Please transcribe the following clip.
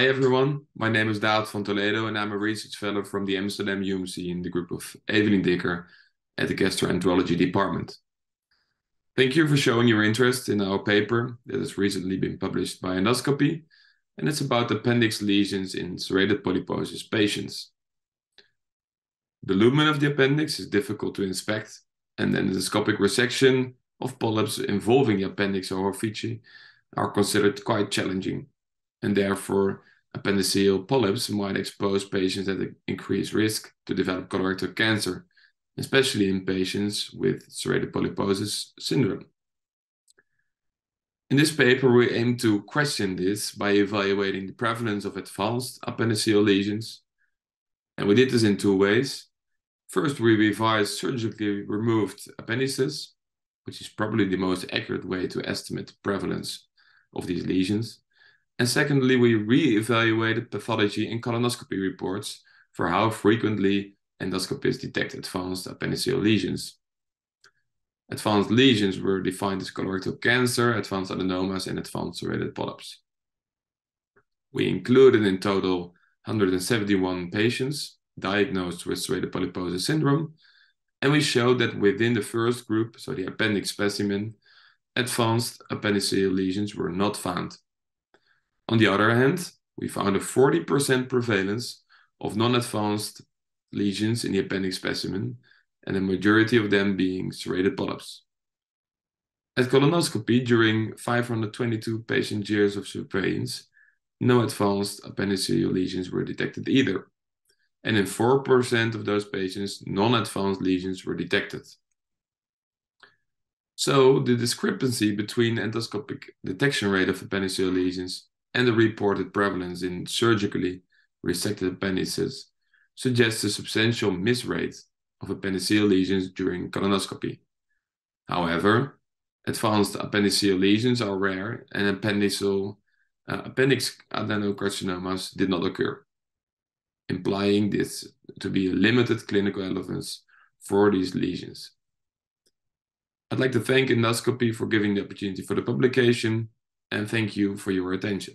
Hi everyone, my name is David van Toledo and I'm a research fellow from the Amsterdam UMC in the group of Evelien Dekker at the Gastroenterology Department. Thank you for showing your interest in our paper that has recently been published by Endoscopy and it's about appendix lesions in serrated polyposis patients. The lumen of the appendix is difficult to inspect and endoscopic resection of polyps involving the appendix orifice are considered quite challenging and therefore appendiceal polyps might expose patients at increased risk to develop colorectal cancer, especially in patients with serrated polyposis syndrome. In this paper, we aim to question this by evaluating the prevalence of advanced appendiceal lesions. And we did this in two ways. First, we revised surgically removed appendices, which is probably the most accurate way to estimate the prevalence of these lesions. And secondly, we re-evaluated pathology in colonoscopy reports for how frequently endoscopists detect advanced appendiceal lesions. Advanced lesions were defined as colorectal cancer, advanced adenomas, and advanced serrated polyps. We included in total 171 patients diagnosed with serrated polyposis syndrome, and we showed that within the first group, so the appendix specimen, advanced appendiceal lesions were not found. On the other hand, we found a 40% prevalence of non-advanced lesions in the appendix specimen, and the majority of them being serrated polyps. At colonoscopy, during 522 patient years of surveillance, no advanced appendiceal lesions were detected either. And in 4% of those patients, non-advanced lesions were detected. So the discrepancy between endoscopic detection rate of appendiceal lesions and the reported prevalence in surgically resected appendices suggests a substantial miss rate of appendiceal lesions during colonoscopy. However, advanced appendiceal lesions are rare and appendiceal, uh, appendix adenocarcinomas did not occur, implying this to be a limited clinical relevance for these lesions. I'd like to thank Endoscopy for giving the opportunity for the publication and thank you for your attention.